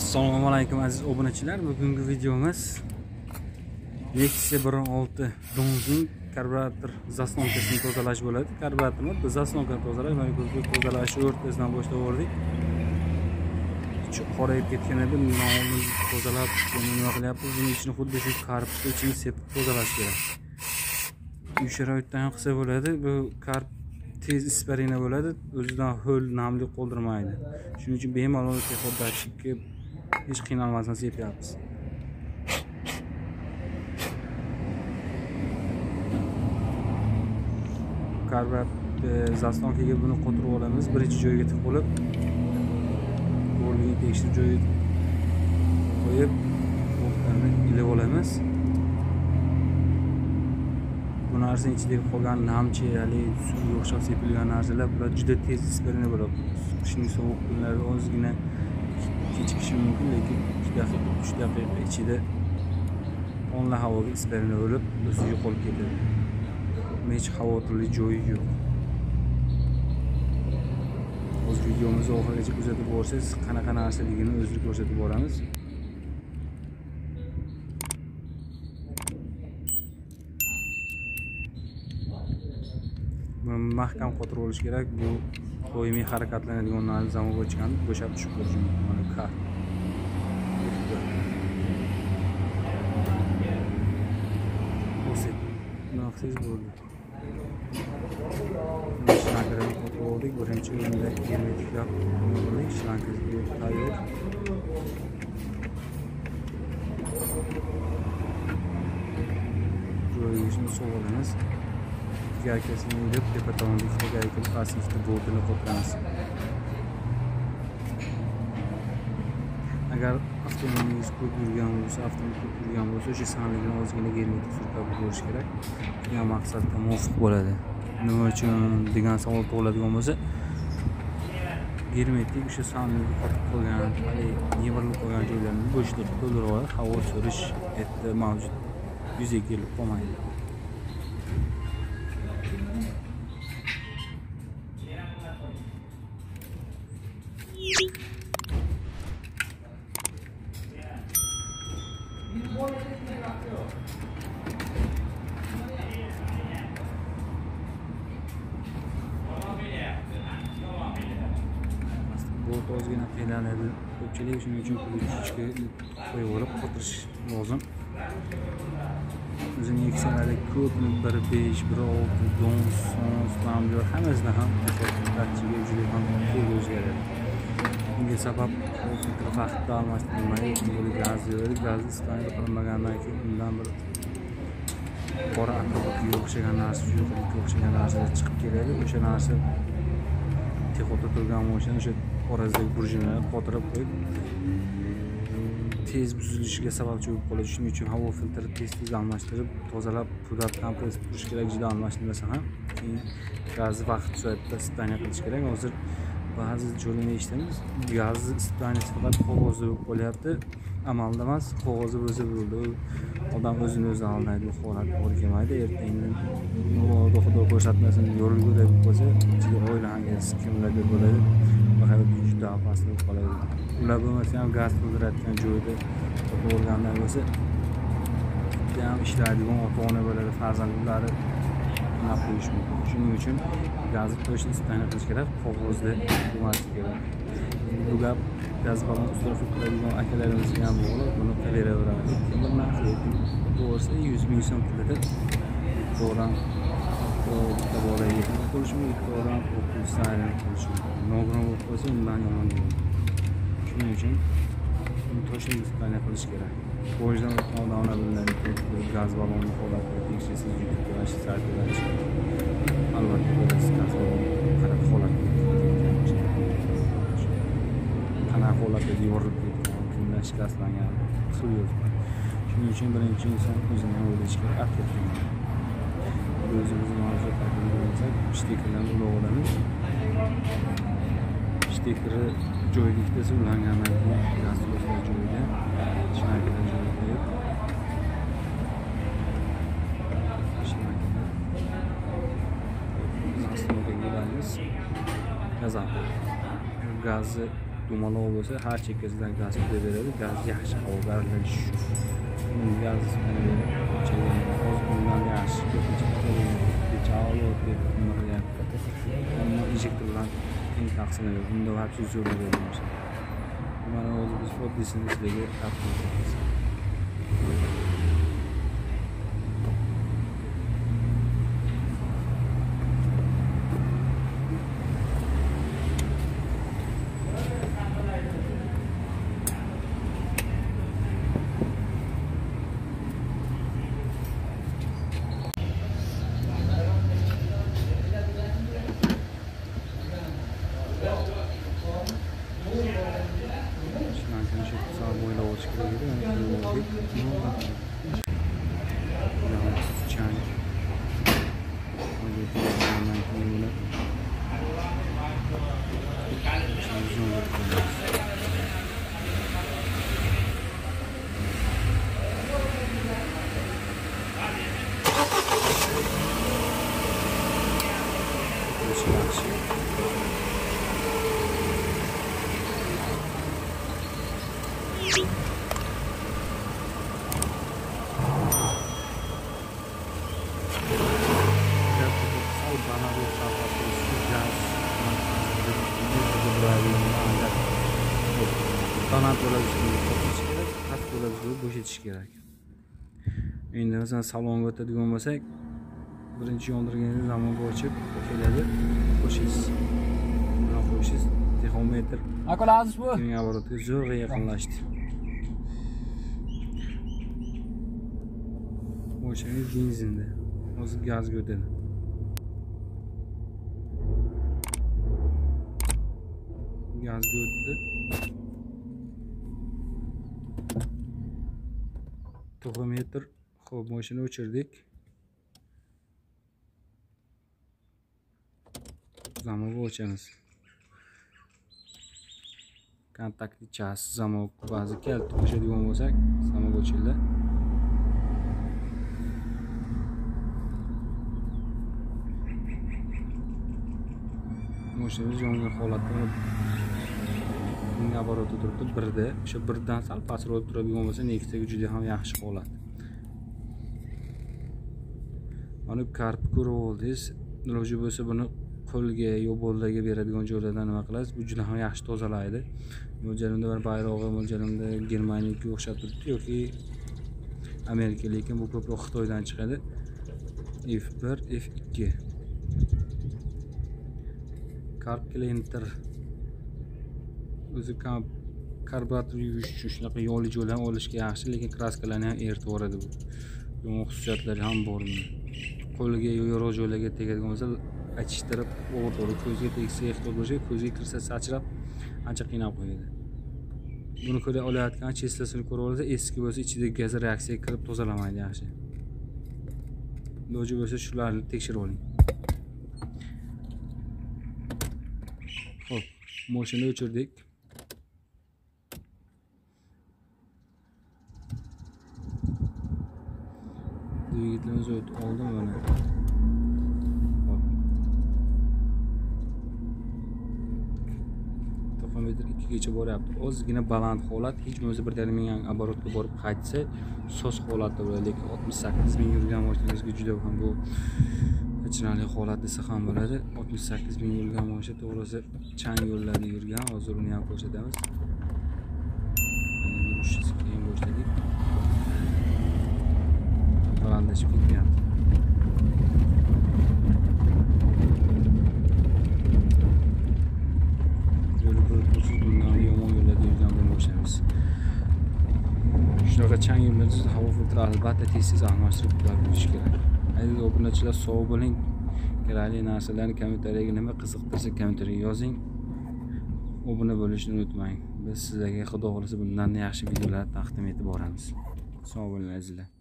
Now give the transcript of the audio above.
assalomu alaykum aziz obunachilar. Bugungi videomiz nexia bir olti donzning karburator zasnonkasini tozalash bo'ladi. Karburatorni biz zasnonkani tozalash mana tozalashni o'rtasidan boshlab yubordik. Ichi qorayib ketgan edi bundan oldin tozalab nima qilyapmiz buni ichini xuddi shu karpni ichini sepib tozalash kerak. Uy sharoitida ham qilsa bo'ladi bu karp tez isparina bo'ladi o'zidan ho'l namlik qoldirmaydi. Shuning uchun bemalol texobdatchikka hech qiynalmasdan sepyapmiz karbat e, zaslonkaga buni qotirib olamiz birinchi joyiga tiqib olib o'rniga tekshirib joyiga qo'yib o'qlarni ilib olamiz bu narsani ichidagi qolgan namchi haligi suvga o'xshab sepilgan narsalar bular juda tez isparina bo'ladi qishning sovuq kunlarida ozgina kechikishi mumkin lekin ikki daqiqa uch daqiqa ichida o'nla havoga isparina o'lib o'zi yo'qolib ketadi buni hech xavotirli joyi yo'q hozir videomizni oxirigacha kuzatib borsangiz qanaqa narsaligini o'zini ko'rsatib boramiz mahkam qotirib olish kerak bu doimiy harakatlanadigan zamonga chiqadi bo'shab tushib qolishi mumkin mana kar nima qilsangiz bo'ldi shlankalarni qotirib oldik birinchi o'rinda germetiklab qildik shlankasi tayyor joyini sug'uramiz gaykasini ilib tepa tomonga ikkita gayka pastga ikkita boltini qo'yamiz agar avtomobilingiz ko'p yurgan bo'lsa avtomobil yurgan bo'lsa o'sha sanligini ozgina germetik surkab yuborish kerak degan maqsadga muvofiq bo'ladi nima uchun degan savol tug'iladigan bo'lsa germetik o'sha sanlikni qotib qolgan haligi nevarilib qolgan joylarni bo'shliq to'ldirib havo so'rish mavjud yuzaga kelib qolmaydi ozgina qiynaladi ko'pchilik shuning uchun ключичка qo'yib olib qotirish lozim. O'zini neksiyalarda ko'p bir besh bir olti dons sons bamyor hammasida ham juda ham ko'p o'zgaradi. Bunga sabab filtr vaqtda almashtirilmaydi bunga gaz yo'li gazni ispaniyada qilinmagandan keyin undan bir qora akrobatga o'xshagan narsa suyuqlikka o'xshagan narsalar chiqib keladi o'sha narsa texotda turgan mashina o'sha orasidagi burjini qotirib qo'yib tez buzilishiga sababchi bo'lib qoladi. Shuning uchun havo filtrini tez tez almashtirib tozalab pudrat kompress qurish kerak juda almashtirmasa ham keyin gazni vaqt soatda испытание qilish kerak. Hozir ba'zi joylarda eshitamiz gazni испытаниесі faqat qog'ozda bo'lib qolyapti amalda emas qog'ozda bo'lsa bo'ldi odam o'zini o'zi aldaydi bu holat to'g'ri kelmaydi erta indin xudo ko'rsatmasin yorilguday bo'lib qolsa ichiga oilangiz kimlarga bo'ladi bu juda opasniy bo'lib qoladi ular bo'lmasa ham gaz to'ldirayotgan joyda bo'lganlar bo'lsa ham ishlaydigan ota ona bo'ladi farzandlari nima qo'yish mumkin shuning uchun gazni точно испытание qilish kerak qog'ozda bo'lmasi kerak bu gap gaz balon ustrofi qiladigan akalarimizga ham bog'liq buni qilaveraveradi kimdir narxi bo'lsa yuz ming so'm pulida to'g'ram bitta bola yetim bo'lishi mumkin ikki odam o'quvchisi aylanib qolishi mumkin nogiron bo'lib qolsa undan yomon shuning uchun uni точно испытание qilish kerak poyezddan o'tgan odamlar biladi gaz balonni holatini tekshirsangiz youtubega mana shu saytida albatta gaz balon qanaqa holatda qanaqa holatda yorilib ketgan kimdan shikastlangan suv yozgan shuning uchun birinchi inson o'zini ham o'ylashi kerak ответственный o'zimizni mavzu qilsak shtikerlarni ulab olamiz shtikeri joyiga ikkitasi keyin gaz joyiga shnakerni joyiga qo'yib nastroyga ulaymiz gaz gazni dumaloq bo'lsa har chekkasidan gaz kiraveradi gaz yaxshi havoga aralanishi uchun gaz mana bu hozir bundan yaxshi ko'pincha ammo injektor bilan teng taqsimlaydi bunda вообще zo'r bo'ladi mana o'zi biz oddiysini sizlarga Thank you. Baland bo'ladigan to'xtatish kerak past bo'ladigan bo'shatish kerak. Endi masalan salonga o'tadigan bo'lsak birinchi yondirganingizda zamonga o'chib keladi qo'shingiz mana qo'shingiz texometr kimning оборотga zo'rg'a yaqinlashdi. Moshinangiz benzinda hozir gazga o'tadi gazga o'tdi to'xometr Xo'p, moshina o'chirdik. Zamokga o'chamiz. Kontaktli chas zamok ba'zi kalit o'chadigan bo'lsak zamok o'childi moshinamiz yongan holatda ming обороти turibdi birda o'sha birdan sal pastroq turadigan bo'lsa nextga juda ham yaxshi holat. Mana bu karpni ko'rib oldingiz iloji bo'lsa buni qo'lga yo bollarga beradigan joylardan nima qilasiz? Bu juda ham yaxshi tozalaydi. Mo'ljalimda bir bayrog'i mo'ljalimda germaniyaga o'xshab turibdi yoki amerika lekin bu ko'proq xitoydan chiqadi. F bir f ikki. Karp klenter o'zi karburator yuvish uchun shunaqa yog'li joylarni olishga yaxshi lekin kraskalarni ham eritib yuboradi bu. Yomon xususiyatlari ham bor qo'liga qo'lga yorug' joylarga tegadigan bo'lsa achishtirib o'g'irtirib ko'zga tegsa ehtiyot bo'lish kerak ko'zga kirsa sachrab ancha qiynab qo'yadi. Buni ko'ra olayotgan cheslasini ko'rib olsa eski bo'lsa ichida gaz reaksiyaga kirib tozalamaydi yaxshi. Iloji bo'lsa shularni tekshirib oling. Ho'p moshina o'chirdik. Dvigatelimiz oldim mana Hop. taxometr ikkigacha boryapti. Ozgina baland holat hech bo'lmasa bir yarim ming оборотga borib qaytsa soz holatda bo'ladi lekin oltmish sakkiz ming yurgan mashinangizga juda ham bu achinarli holat desa ham bo'ladi. Oltmish sakkiz ming yurgan mashina to'g'risi chang yo'llarda yurgan hozir uni ham ko'rsatamiz Endi yurishni keyin boshladik balandlashib ketyapti yo'li ko'rib turibsiz bundan yomon yo'llarda yurgan bo'lmoqchimiz shunaqa chang yo'llarda havo filtri albatta tez tez almashtirib yurish kerak aziz obunachilar sog' bo'ling kerakli narsalarni kommentariyga nima qiziqtirsa kommentariyga yozing obuna bo'lishni unutmang biz sizlarga xudo xohlasa bundan yaxshi videolar taqdim etib boramiz sog' bo'ling azizlar